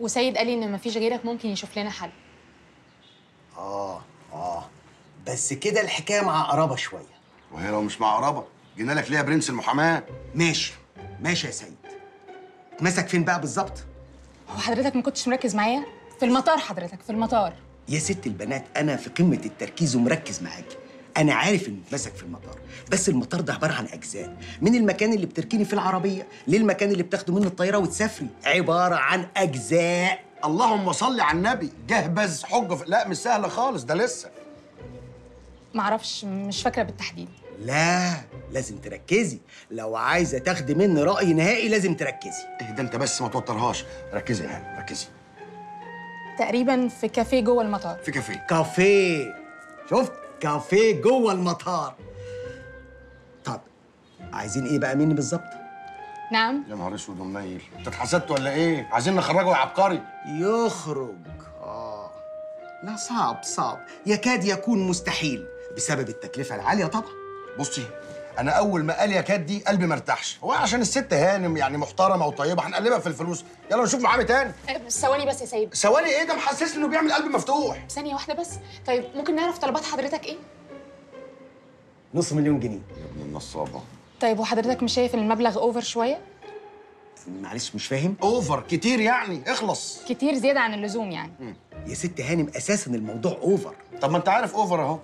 وسيد قال لي إن مفيش غيرك ممكن يشوف لنا حل. آه آه. بس كده الحكاية معقربه شوية. وهي لو مش معقربه جينا لك ليه يا برنس المحاماة. ماشي ماشي يا سيد. اتمسك فين بقى بالظبط؟ هو حضرتك ما كنتش مركز معايا؟ في المطار حضرتك في المطار. يا ست البنات أنا في قمة التركيز ومركز معاكي. أنا عارف انه اتمسك في المطار بس المطار ده عبارة عن أجزاء. من المكان اللي بتركني فيه العربية للمكان اللي بتاخده منه الطيارة وتسافري. عبارة عن أجزاء. اللهم صل على النبي. جهبذ حجه في... لا مش سهله خالص ده لسه. معرفش مش فاكرة بالتحديد. لا لازم تركزي. لو عايزة تاخدي مني رأي نهائي لازم تركزي. إيه ده أنت بس ما توترهاش. ركزي يا هاني ركزي. تقريبا في كافيه جوه المطار. في كافيه. كافيه. شفت؟ كافيه جوه المطار. طب عايزين إيه بقى؟ مني بالظبط؟ نعم. يا نهار اسود ومنيل انت اتحسدت ولا إيه؟ عايزين نخرجه يا عبقري. يخرج. آه. لا صعب صعب. يكاد يكون مستحيل. بسبب التكلفة العالية طبعا. بصي أنا اول ما قال يا كات دي قلبي ما ارتاحش. هو عشان الست هانم يعني محترمة وطيبة هنقلبها في الفلوس. يلا نشوف محامي تاني. ثواني بس يا سيد. ثواني إيه ده؟ محسسني انه بيعمل قلب مفتوح. ثانية واحدة بس. طيب ممكن نعرف طلبات حضرتك إيه؟ نص مليون جنيه. يا ابن النصابة. طيب وحضرتك مش شايف ان المبلغ over شوية؟ معلش مش فاهم. over كتير يعني. اخلص. كتير زيادة عن اللزوم يعني. يا ست هانم أساسا الموضوع over طب ما انت عارف over اهو.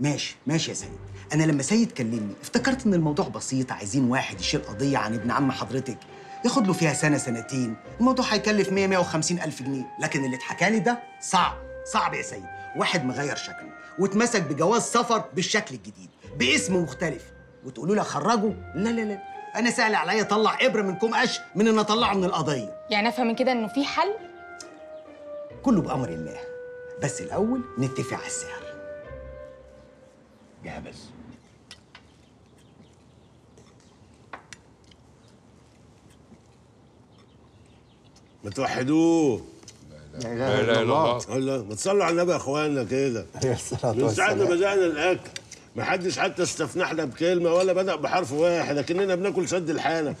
ماشي ماشي يا سيد. أنا لما سيد كلمني افتكرت إن الموضوع بسيط عايزين واحد يشيل قضية عن ابن عم حضرتك ياخد له فيها سنة سنتين الموضوع هيكلف 100 150 ألف جنيه. لكن اللي اتحكى لي ده صعب صعب يا سيد. واحد مغير شكله واتمسك بجواز سفر بالشكل الجديد باسم مختلف. وتقولوا لي أخرجه؟ لا لا لا. أنا سهل عليا أطلع إبرة من كوم قش من إن أطلعه من القضية. يعني أفهم من كده إنه في حل؟ كله بأمر الله. بس الأول نتفق على السعر. جهبذ ما توحدوه. لا إله إلا الله. الله. ما تصلوا على النبي يا اخوانا كده. من ساعة ما بدأنا الأكل ما حدش حتى استفنحنا بكلمة ولا بدأ بحرف واحد لكننا بناكل سد الحالة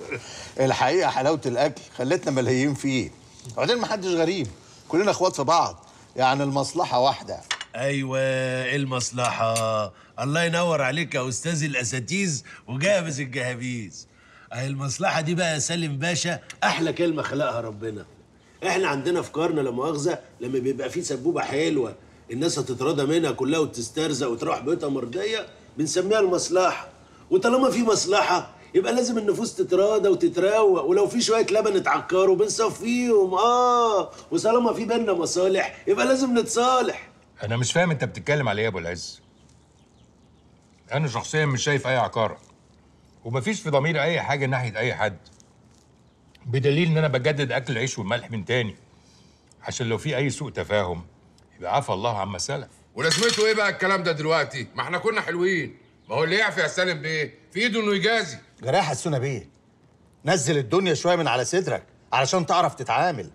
الحقيقة حلاوة الأكل خلتنا ملهيين فيه. وبعدين ما حدش غريب كلنا إخوات في بعض يعني المصلحة واحدة. أيوة إيه المصلحة؟ الله ينور عليك يا أستاذ الأساتيز وجابز الجهابيز. أهي المصلحة دي بقى يا سالم باشا. أحلى كلمة خلقها ربنا. إحنا عندنا أفكارنا لا مؤاخذة لما بيبقى في سبوبة حلوة الناس هتتراضى منها كلها وتسترزق وتروح بيوتها مرضية بنسميها المصلحة. وطالما في مصلحة يبقى لازم النفوس تتراضى وتتروق. ولو في شوية لبن اتعكروا بنصفيهم. آه وطالما في بينا مصالح يبقى لازم نتصالح. أنا مش فاهم أنت بتتكلم على إيه يا أبو العز. أنا شخصيا مش شايف أي عقاره ومفيش في ضميري أي حاجة ناحية أي حد بدليل إن أنا بجدد أكل العيش والملح من تاني عشان لو في أي سوء تفاهم يبقى عفى الله عما سلف. ولازمته إيه بقى الكلام ده دلوقتي؟ ما إحنا كنا حلوين. ما هو اللي يعفي يا سالم بيه؟ في إيده إنه يجازي. جراح حسونا بيه نزل الدنيا شوية من على صدرك علشان تعرف تتعامل.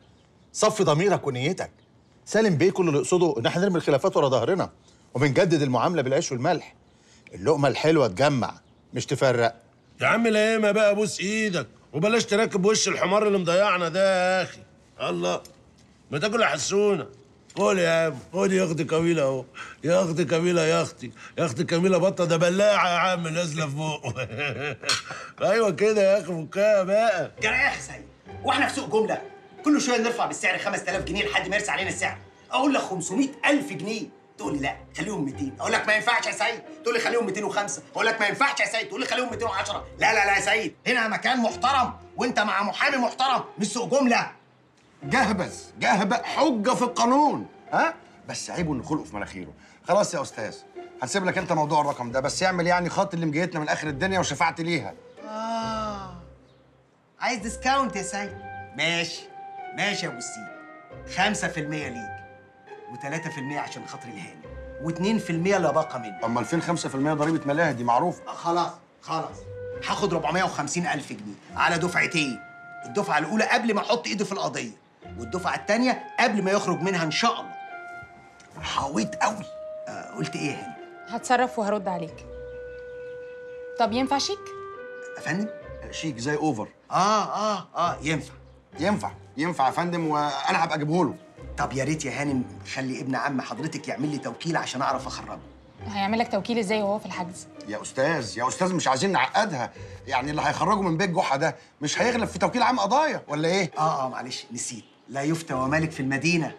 صفي ضميرك ونيتك. سالم بيه كل اللي يقصده إن إحنا نرمي الخلافات ورا ظهرنا وبنجدد المعاملة بالعيش والملح. اللقمة الحلوة تجمع مش تفرق. يا عم لايمة بقى بوس إيدك. وبلاش تراكب وش الحمار اللي مضيعنا ده يا أخي. الله. ما تاكل يا حسونة. قول يا عم. خد يا أختي كميله أهو. يا أختي كميله يا أختي. يا أختي كميله بطة ده بلاعة يا عم نازلة فوق. أيوه كده يا أخي فكها بقى. جراح سيد. وإحنا في سوق جملة. كل شوية نرفع بالسعر 5000 جنيه لحد ما يرسى علينا السعر. أقول لك 500000 جنيه. تقول لي لا خليهم 200 أقول لك ما ينفعش يا سيد تقول لي خليهم 205 أقول لك ما ينفعش يا سيد تقول لي خليهم 210 لا لا لا يا سيد هنا مكان محترم وأنت مع محامي محترم. مش سوق جملة. جهبذ جهبذ حجة في القانون. ها؟ بس عيبه ان خلقه في مناخيره. خلاص يا أستاذ هنسيب لك أنت موضوع الرقم ده. بس اعمل يعني خاطر اللي مجيتنا من آخر الدنيا وشفعت ليها. آه. عايز discount يا سيد ماشي. ماشي يا أبو السيد. 5% ليك و3% عشان خاطر الهاني و2% لا باقة منه. أما فين 5% ضريبة ملاهي دي معروف آه، خلاص خلاص. هاخد 450 ألف جنيه. على دفعتين الدفعة الأولى قبل ما أحط إيدي في القضية والدفعة التانية قبل ما يخرج منها إن شاء الله. حاويت قوي. آه قلت إيه هاني؟ هتصرف وهرد عليك. طب ينفع شيك؟ يا فندم؟ شيك زي أوفر. آه آه آه ينفع. ينفع ينفع يا فندم وأنا هبقى أجيبه له. طب يا ريت يا هانم خلي ابن عم حضرتك يعمل لي توكيل عشان أعرف أخرجه. هيعمل لك توكيل إزاي وهو في الحجز؟ يا أستاذ يا أستاذ مش عايزين نعقدها. يعني اللي هيخرجه من بيت جحا ده مش هيغلب في توكيل عام قضايا ولا إيه؟ آه آه معلش نسيت. لا يفتى ومالك في المدينة.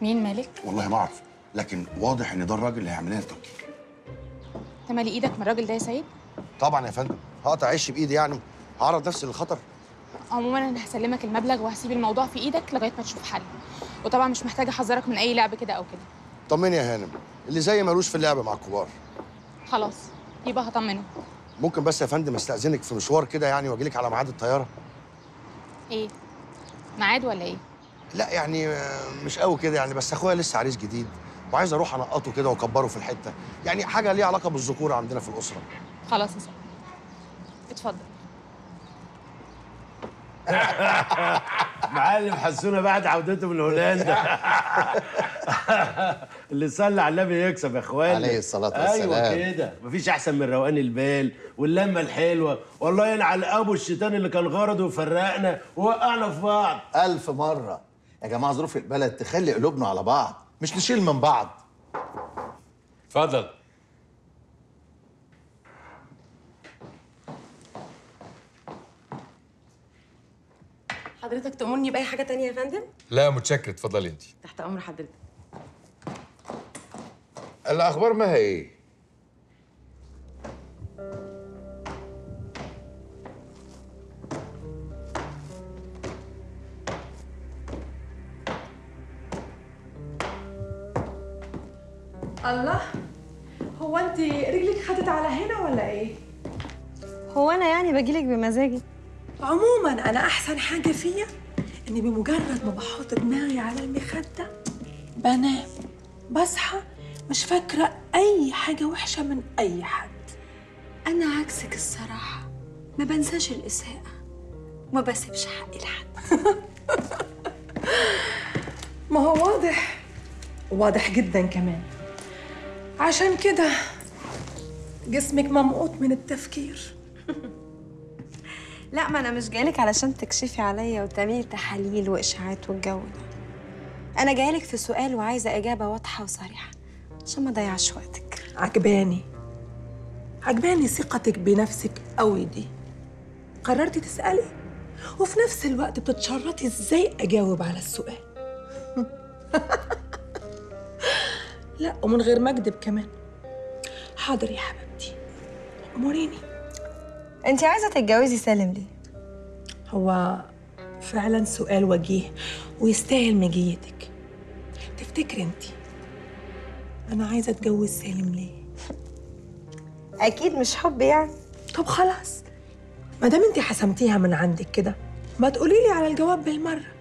مين مالك؟ والله ما أعرف لكن واضح إن ده الراجل اللي هيعمل لنا التوكيل. أنت مالي إيدك من الراجل ده يا سيد؟ طبعا يا فندم هقطع عيش بإيدي يعني هعرض نفسي للخطر. عموما أنا هسلمك المبلغ وهسيب الموضوع في إيدك لغاية ما تشوف حل. وطبعا مش محتاجة أحذرك من أي لعب كده أو كده. طمني يا هانم. اللي زي ملوش في اللعب مع الكبار. خلاص يبقى هطمنه. ممكن بس يا فندم أستأذنك في مشوار كده يعني واجي لك على ميعاد الطيارة؟ إيه؟ ميعاد ولا إيه؟ لا يعني آه، مش قوي كده يعني بس أخويا لسه عريس جديد وعايز أروح أنقطه كده وأكبره في الحتة. يعني حاجة ليها علاقة بالذكوره عندنا في الأسرة. خلاص يا اتفضل. معلم حسونا بعد عودته من هولندا. اللي صلى على النبي يكسب يا إخواني. عليه الصلاة أيوه والسلام. كده. مفيش أحسن من روقان البال واللمة الحلوة. والله ينعل أبو الشيطان اللي كان غرضه وفرقنا ووقعنا في بعض. ألف مرة. يا جماعة ظروف البلد تخلي قلوبنا على بعض مش نشيل من بعض. اتفضل. حضرتك تأمرني بأي حاجة تانية يا فندم؟ لا متشكر. اتفضلي انت تحت أمر حضرتك. الأخبار ما هي إيه؟ الله هو انت رجلك خدت على هنا ولا إيه؟ هو أنا يعني بجيلك بمزاجي؟ عموما أنا أحسن حاجة فيا إني بمجرد ما بحط دماغي على المخدة بنام بصحى مش فاكرة أي حاجة وحشة من أي حد. أنا عكسك الصراحة ما بنساش الإساءة وما بسيبش حقي لحد. ما هو واضح واضح جدا كمان. عشان كده جسمك ممقوت من التفكير. لا ما أنا مش جايلك علشان تكشفي عليا وتعملي تحاليل وإشاعات والجو ده. أنا جايلك في سؤال وعايزة إجابة واضحة وصريحة عشان ما أضيعش وقتك. عجباني. عجباني ثقتك بنفسك قوي دي. قررتي تسألي؟ وفي نفس الوقت بتتشرطي إزاي أجاوب على السؤال؟ لا ومن غير ما اكدب كمان. حاضر يا حبيبتي. اموريني أنت عايزة تتجوزي سالم ليه؟ هو فعلا سؤال وجيه ويستاهل مجيتك تفتكري انت أنا عايزة أتجوز سالم ليه؟ أكيد مش حب يعني. طب خلاص ما دام انت حسمتيها من عندك كده ما تقولي لي على الجواب بالمرة.